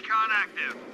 Recon active.